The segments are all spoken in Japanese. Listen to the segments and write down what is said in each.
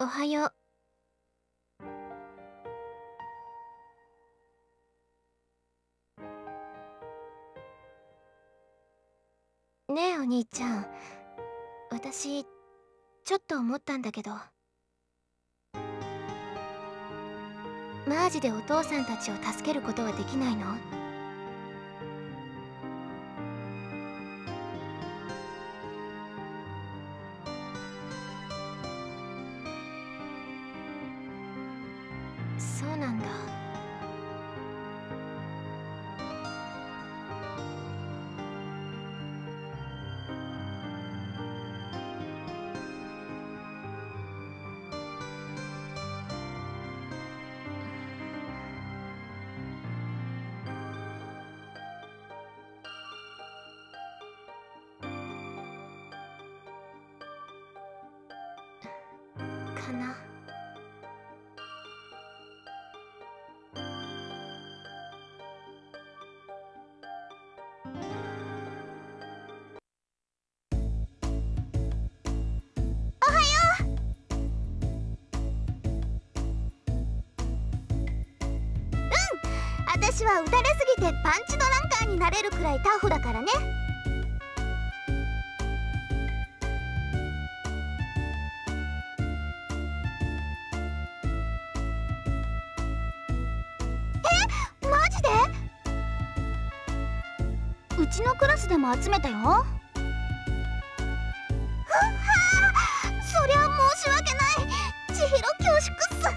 おはよう。ねえお兄ちゃん。私ちょっと思ったんだけど。マージでお父さんたちを助けることはできないの？かな私は打たれすぎてパンチドランカーになれるくらいタフだからね。でも集めたよ。はっはそりゃ申し訳ない。千尋恐縮っす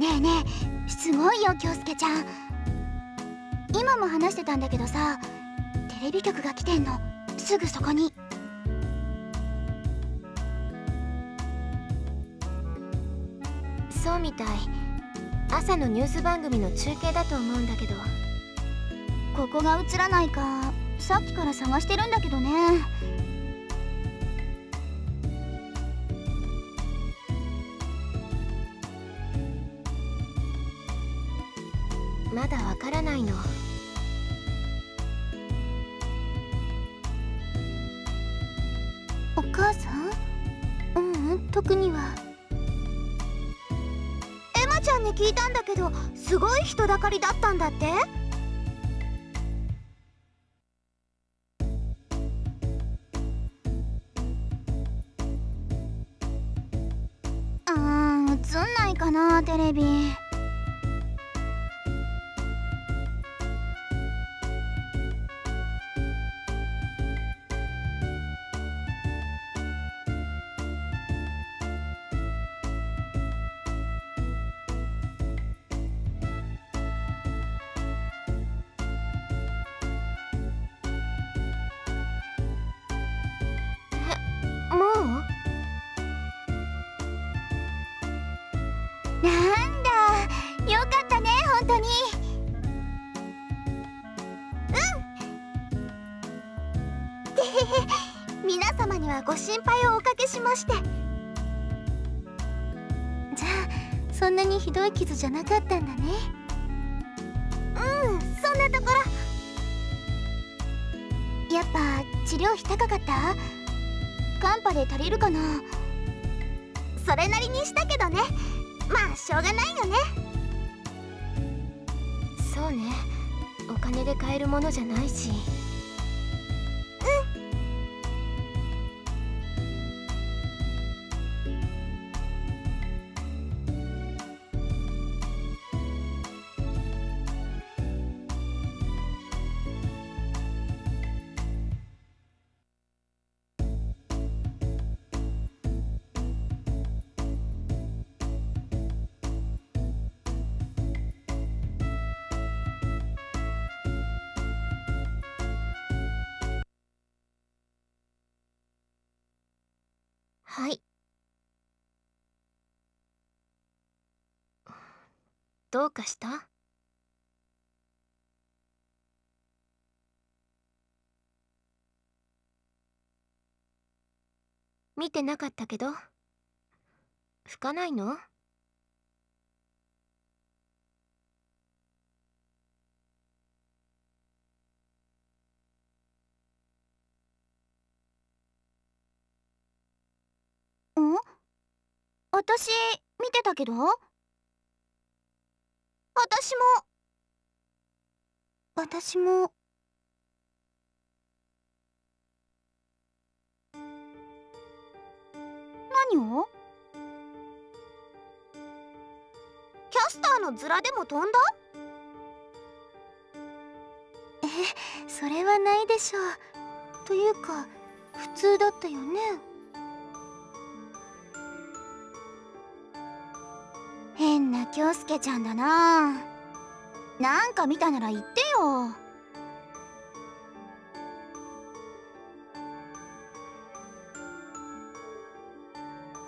ねえねえすごいよ京介ちゃん。今も話してたんだけどさテレビ局が来てんの。すぐそこに。そうみたい。朝のニュース番組の中継だと思うんだけど。ここが映らないかさっきから探してるんだけどね。まだわからないの。お母さん？ううん特にはゃんに聞いたんだけどすごい人だかりだったんだって？うーん映んないかなテレビ。はご心配をおかけしまして。じゃあそんなにひどい傷じゃなかったんだね。うんそんなところ。やっぱ治療費高かった？カンパで足りるかな？それなりにしたけどね。まあしょうがないよね。そうね。お金で買えるものじゃないし。はい。どうかした？見てなかったけど。吹かないのん私見てたけど？私も。私も。何を？キャスターのズラでも飛んだ？えそれはないでしょう。というか普通だったよね？京介ちゃんだな。なんか見たなら言ってよ。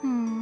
ふん。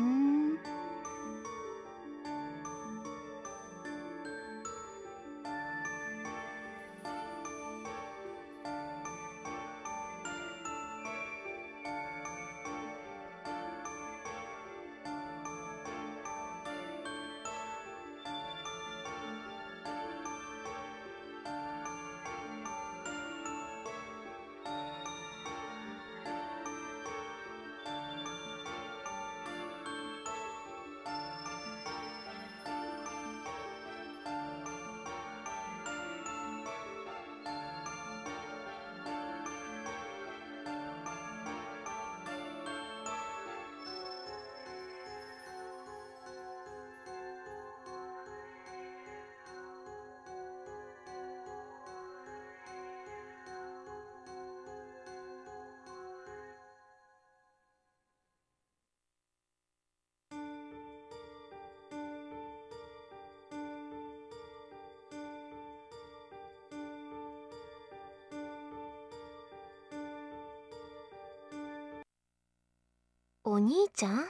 お兄ちゃん？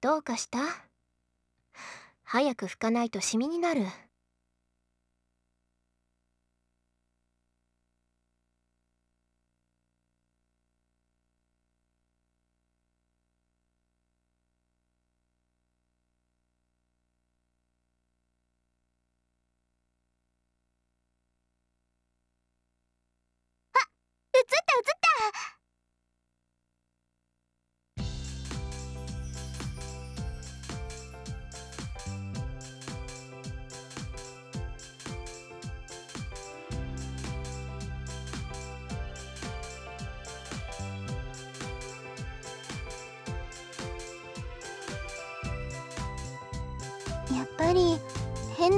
どうかした？早く拭かないとシミになる。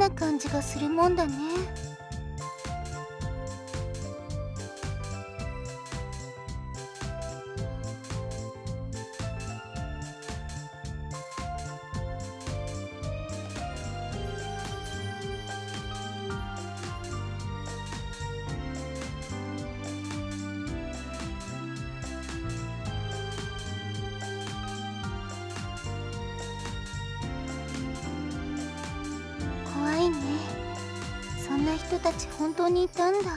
な感じがするもんだね。たち本当にいたんだ。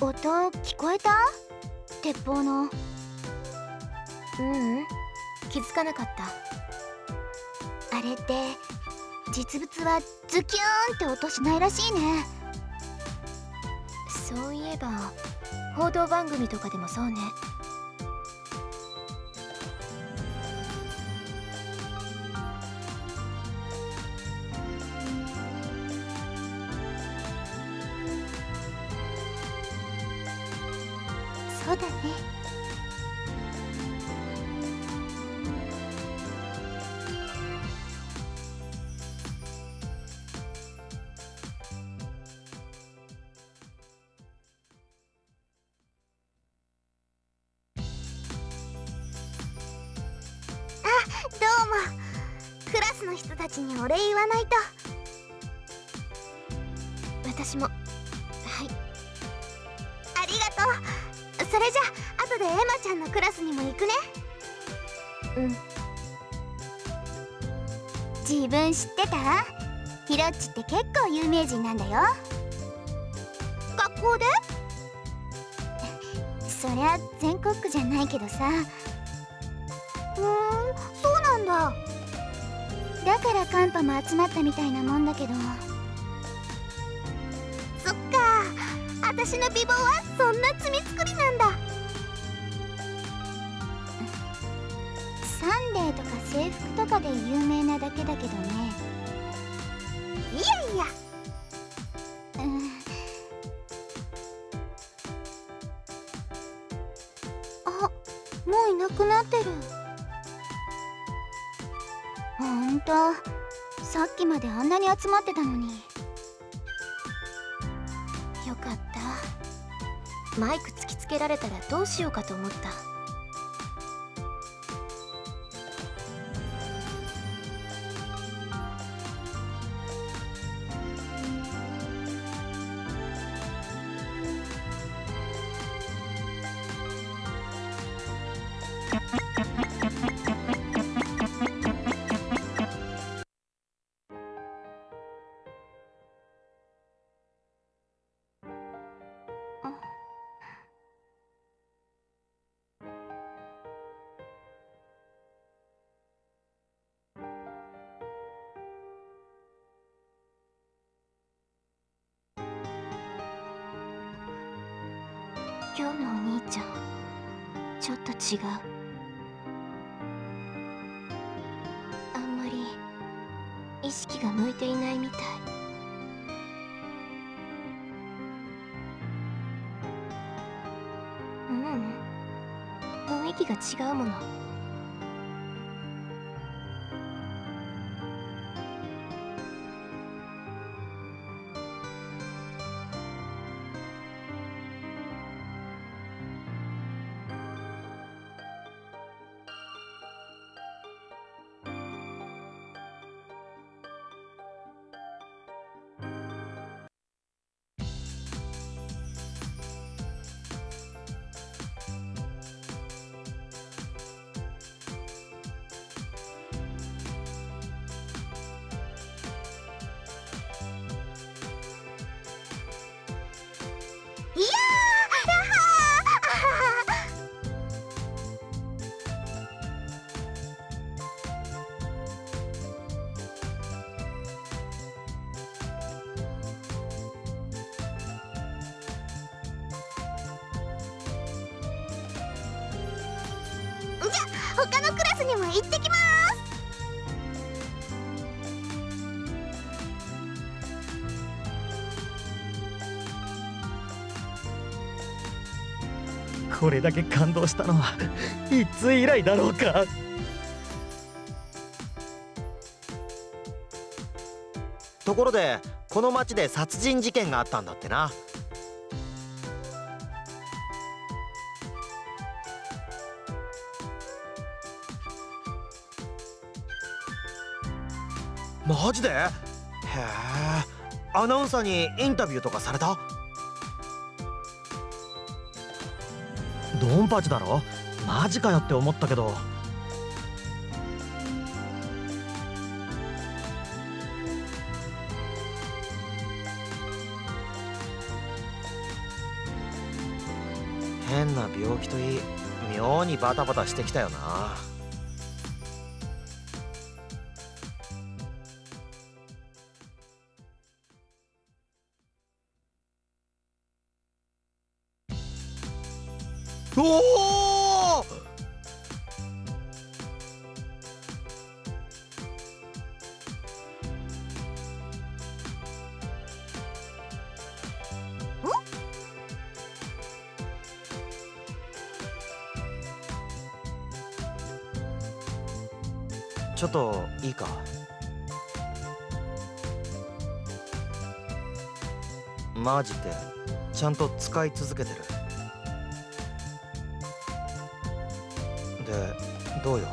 音聞こえた？鉄砲の。ううん。気づかなかった。あれって実物はズキューンって音しないらしいね。そういえば報道番組とかでもそうねクラスの人たちにお礼言わないと。私も。はい。ありがとう。それじゃあ後でエマちゃんのクラスにも行くね。うん。自分知ってた？ヒロッチって結構有名人なんだよ。学校で？そりゃ全国区じゃないけどさ。ふんそうなんだ。だからカンパも集まったみたいなもんだけど。そっか。私の美貌はそんな罪作りなんだ。サンデーとか制服とかで有名なだけだけどね。いやいや。とさっきまであんなに集まってたのに。よかった。マイク突きつけられたらどうしようかと思った。今日のお兄ちゃんちょっと違う。あんまり意識が向いていないみたい。うん。雰囲気が違うもの。じゃ他のクラスにも行ってきます。これだけ感動したのはいつ以来だろうか。ところでこの町で殺人事件があったんだってな。マジで？へえアナウンサーにインタビューとかされた？ドンパチだろ？マジかよって思ったけど。変な病気といい妙にバタバタしてきたよな。おおちょっといいか？マジってちゃんと使い続けてる。どうよ？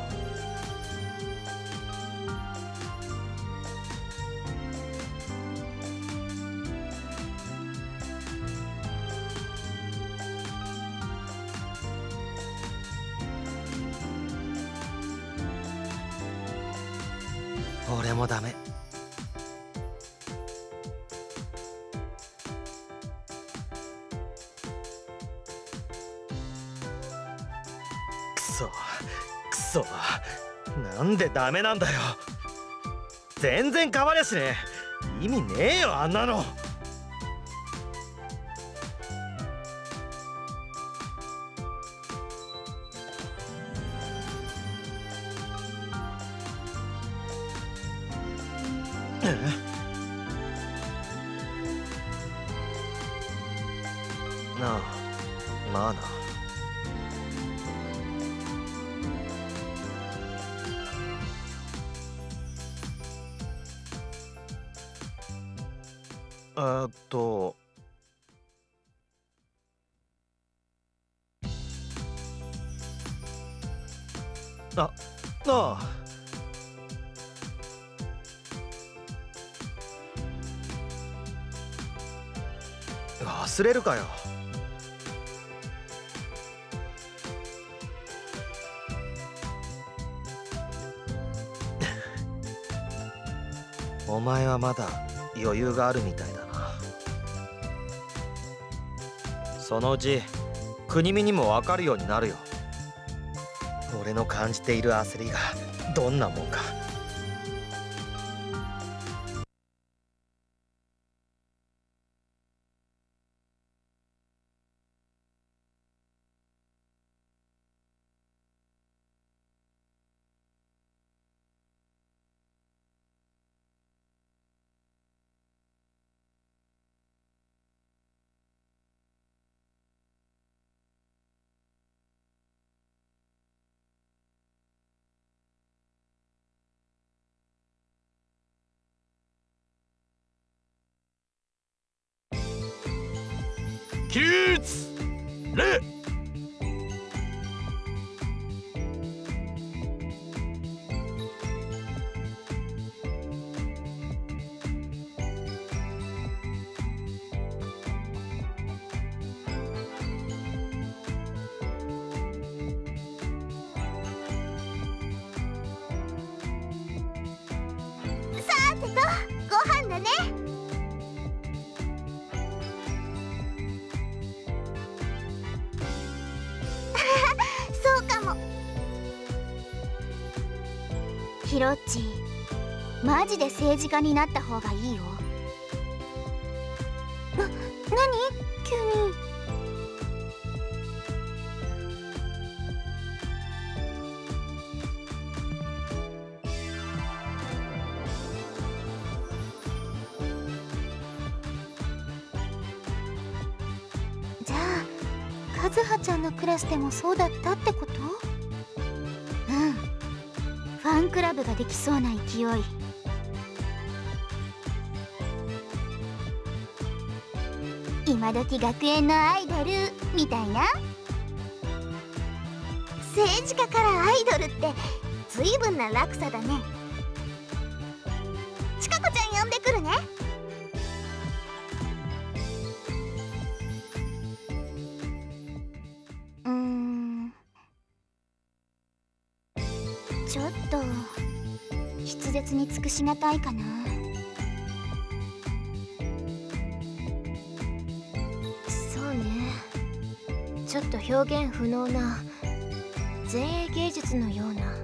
ダメなんだよ。全然変わりゃしね意味ねえよあんなの。あああ。忘れるかよ。お前はまだ余裕があるみたいだな。そのうち国見にも分かるようになるよ。の感じている焦りがどんなもんか。起立礼さロッチ。マジで政治家になった方がいいよ。な何？急に。じゃあ和葉ちゃんのクラスでもそうだったってこと？ブができそうな勢い。今時学園のアイドルみたいな？政治家からアイドルって随分な落差だね。ちかこちゃん呼んでくるね。しがたいかな。そうね。ちょっと表現不能な前衛芸術のような